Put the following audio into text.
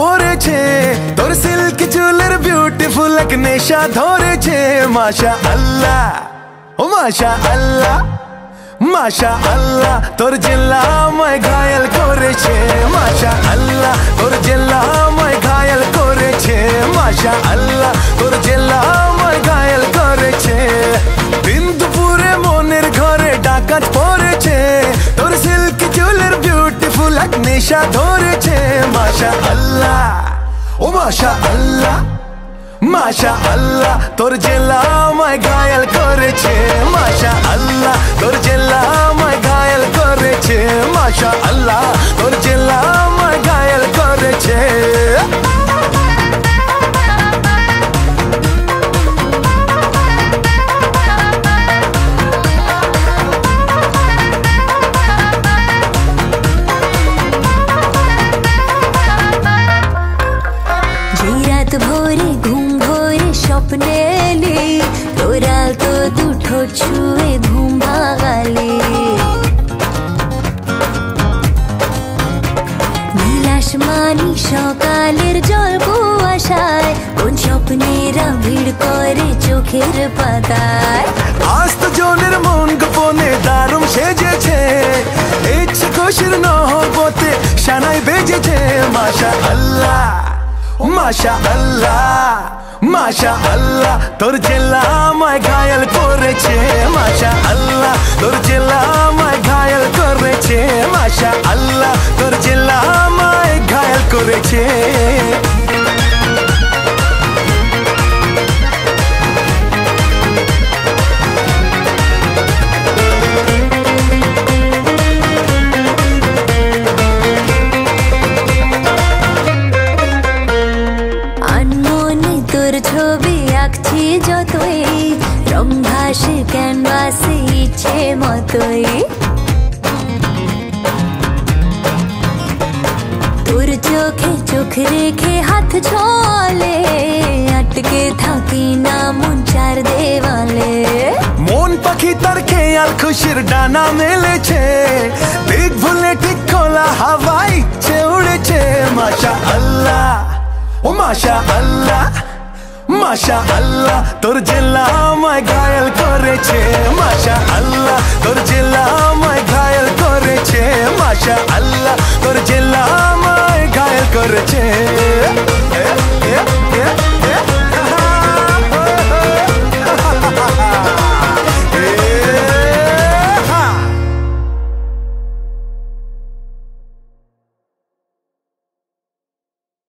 পরেছে তোর সিল্ক চুলের বিউটিফুল এক নেশা ধরেছে মাশা আল্লাহ ও মাশা আল্লাহ মাশা আল্লাহ তোর জেলা আমায় ঘায়াল করেছে মাশা আল্লাহ তোর জেলা আমায় ঘায়াল করেছে মাশা আল্লাহ তোর জেলা বিউটিফুল ধরেছে মাশা আল্লাহ ও মাশা আল্লাহ মাশা আল্লাহ তোর জেলা আমায় ঘায়াল করেছে মাশা আল্লাহ তোর জেলা আমায় ঘায়াল করেছে মাশা স্বপ্নে এলি তোরা তো দুটো ছুঁয়ে ঘুম ভাগালে সকালের জল কুয়াশায় কোন স্বপ্নেরা ভিড় করে চোখের পাতায় আজ তো জনের মন গোপনে দারুণ সেজেছে ইচ্ছে খুশির নহবতে সানাই বেজেছে মাশা আল্লাহ মাশা আল্লাহ মাশা আল্লাহ তোর জেলা আমায় ঘায়াল করেছে। মাশা আল্লাহ তোর জেলা আমায় ঘায়াল করেছে। মাশা আল্লাহ তোর জেলা আমায় ঘায়াল করেছে। আঁকছি যতই। রং ভাসে ক্যানভাসে ইচ্ছে মতোই। তোর চোখে চোখ রেখে হাত ছলে, আটকে থাকি না মন চার দেওয়ালে। মন পাখি তার খেয়াল খুশির ডানা মেলেছে। দিক ভুলে ঠিক খোলা হাওয়া ইচ্ছে উড়েছে মাশা আল্লাহ ও মাশা আল্লাহ মাশা আল্লাহ তোর জেলা আমায় ঘায়াল করেছে মাশা আল্লাহ তোর জেলা আমায় ঘায়াল করেছে মাশা আল্লাহ তোর জেলা আমায় ঘায়াল করেছে।